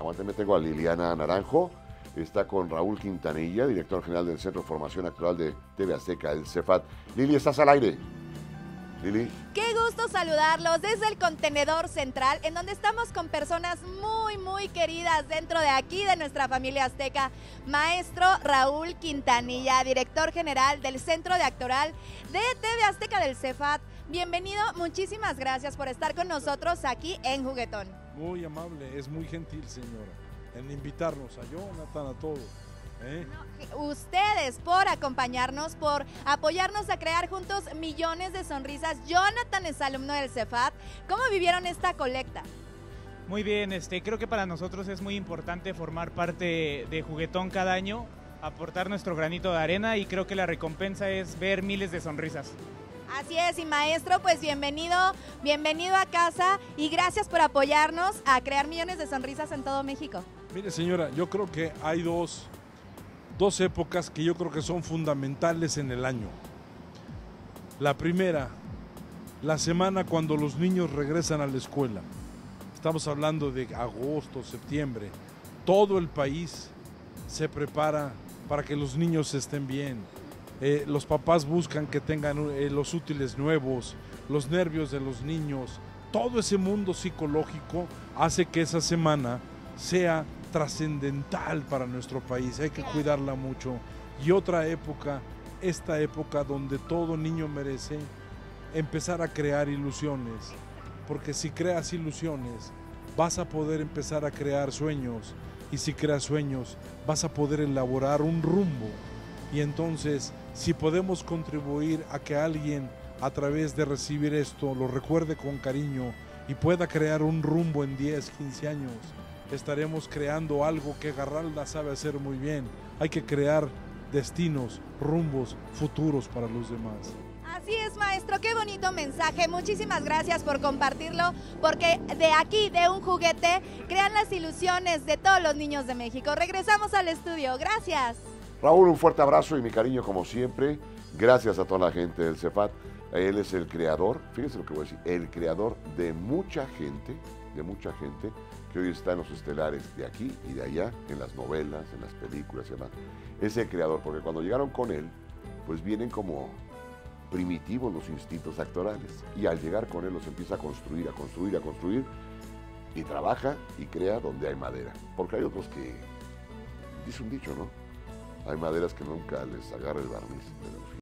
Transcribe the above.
Aguántame, tengo a Liliana Naranjo, está con Raúl Quintanilla, director general del Centro de Formación Actual de TV Azteca, el CEFAT. Lili, estás al aire. Lili. Qué gusto saludarlos desde el contenedor central, en donde estamos con personas muy, muy queridas dentro de aquí, de nuestra familia azteca. Maestro Raúl Quintanilla, director general del Centro de Actoral de TV Azteca del CEFAT. Bienvenido, muchísimas gracias por estar con nosotros aquí en Juguetón. Muy amable, es muy gentil, señora, en invitarnos a Jonathan, a todos. ¿eh? Ustedes por acompañarnos, por apoyarnos a crear juntos millones de sonrisas. Jonathan es alumno del CEFAT. ¿Cómo vivieron esta colecta? Muy bien, este, creo que para nosotros es muy importante formar parte de Juguetón cada año, aportar nuestro granito de arena y creo que la recompensa es ver miles de sonrisas. Así es, y maestro, pues bienvenido, bienvenido a casa y gracias por apoyarnos a crear millones de sonrisas en todo México. Mire señora, yo creo que hay dos, dos épocas que yo creo que son fundamentales en el año. La primera, la semana cuando los niños regresan a la escuela. Estamos hablando de agosto, septiembre. Todo el país se prepara para que los niños estén bien. Eh, los papás buscan que tengan eh, los útiles nuevos, los nervios de los niños. Todo ese mundo psicológico hace que esa semana sea trascendental para nuestro país. Hay que cuidarla mucho. Y otra época, esta época donde todo niño merece empezar a crear ilusiones. Porque si creas ilusiones, vas a poder empezar a crear sueños. Y si creas sueños, vas a poder elaborar un rumbo. Y entonces, si podemos contribuir a que alguien a través de recibir esto lo recuerde con cariño y pueda crear un rumbo en 10, 15 años, estaremos creando algo que Garralda sabe hacer muy bien. Hay que crear destinos, rumbos, futuros para los demás. Así es, maestro, qué bonito mensaje. Muchísimas gracias por compartirlo, porque de aquí, de un juguete, crean las ilusiones de todos los niños de México. Regresamos al estudio. Gracias. Raúl, un fuerte abrazo y mi cariño como siempre. Gracias a toda la gente del CEFAT. Él es el creador, fíjense lo que voy a decir, el creador de mucha gente, de mucha gente que hoy está en los estelares de aquí y de allá, en las novelas, en las películas y demás. Es el creador, porque cuando llegaron con él, pues vienen como primitivos los instintos actorales. Y al llegar con él los empieza a construir, a construir, a construir, y trabaja y crea donde hay madera. Porque hay otros que, dice un dicho, ¿no? Hay maderas que nunca les agarra el barniz.